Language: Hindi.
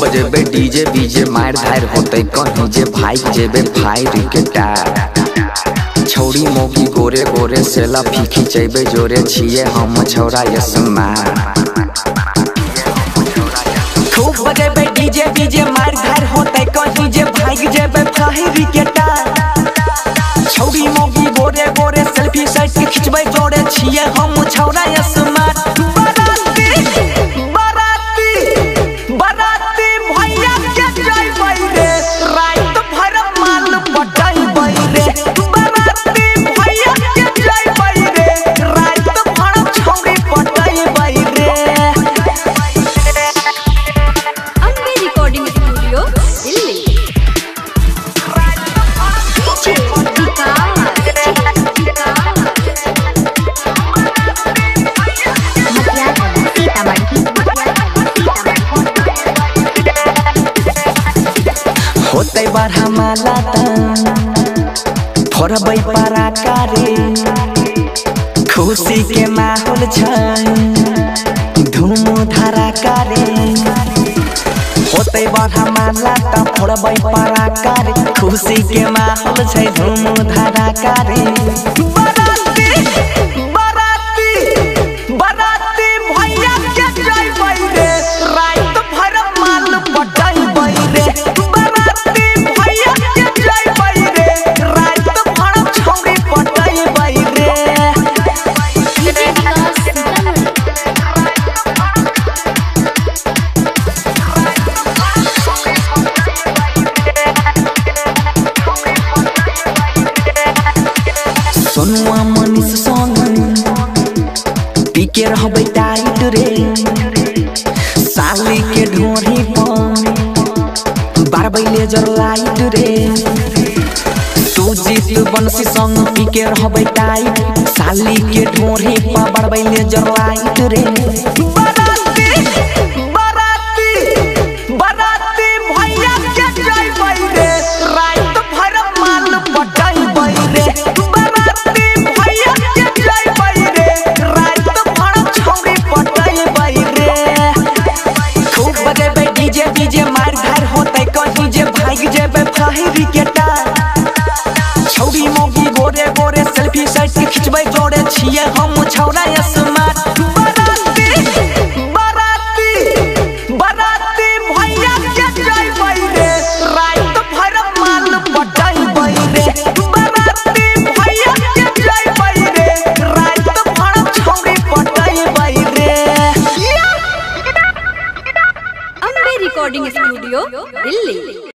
बजेबे डीजे बीजे मार धार होते कहीं जे भाई जेबे फायर के टार छौड़ी मौकी गोरे गोरे सेला फीकी चैबे जोरे छिए हम छौड़ा यसमा। खूब बजेबे डीजे बीजे मार धार होते कहीं जे भाई जेबे फायर के टार छौड़ी मौकी गोरे गोरे सेल्फी साइड के खिंचबे जोरे छिए हम होतै बड़ा माला फोड़बै पारा कारे के माहौल छै धूम धारा कारे होतै बड़ा माला त फोड़बै पारा कारे के माहौल छै धूम धारा कारे सोनुआ मनीष संग पीके रहबै टाइट रे। साली के ढोरी पर बारबै लेजर लाइट रे। तू जीत बंसी संग पीके रहबै टाइट साली के ढोरी पर बारबै लेजर लाइट रे। सेल्फी साइड के खिंचबै जोड़े छिए हम छौड़ा स्मार्ट बराती बराती बराती, भैया के जइबै रे. रात भर माल पटैबै रे. बराती, भैया के जइबै रे. रात भर छौरी पटैबै रे. Ambe recording studio Delhi